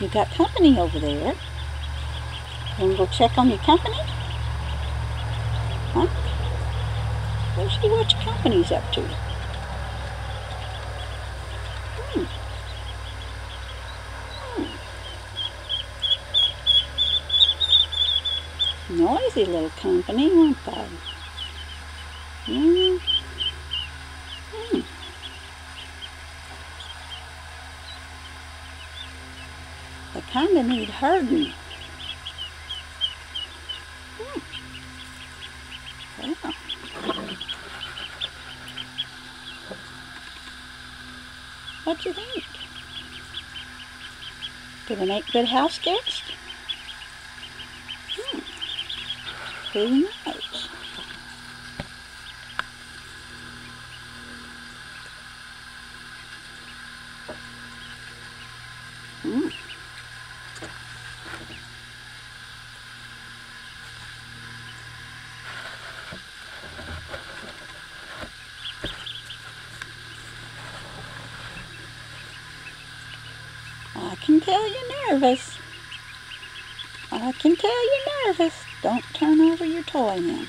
You got company over there. You want to go check on your company? Huh? Go see what your company's up to. Hmm. Hmm. Noisy little company, aren't they? Hmm. Hmm. They kind of need herding. Hmm. Well. What do you think? Do they make good house guests? Hmm. Who knows? Hmm. I can tell you're nervous. I can tell you're nervous. Don't turn over your toy now.